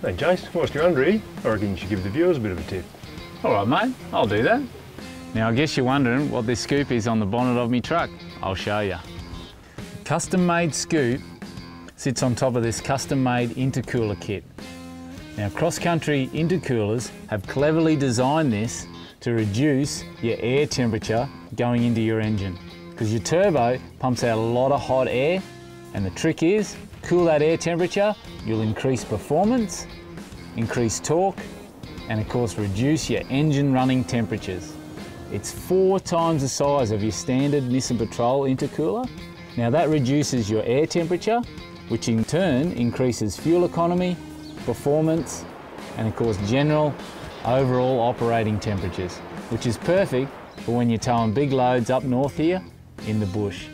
Hey Jase, whilst you're under here, I reckon you should give the viewers a bit of a tip. All right, mate, I'll do that. Now, I guess you're wondering what this scoop is on the bonnet of me truck. I'll show you. Custom-made scoop sits on top of this custom-made intercooler kit. Now, cross-country intercoolers have cleverly designed this to reduce your air temperature going into your engine. Because your turbo pumps out a lot of hot air, and the trick is, cool that air temperature, you'll increase performance, increase torque, and of course reduce your engine running temperatures. It's four times the size of your standard Nissan Patrol intercooler. Now that reduces your air temperature, which in turn increases fuel economy, performance, and of course general overall operating temperatures, which is perfect for when you're towing big loads up north here in the bush.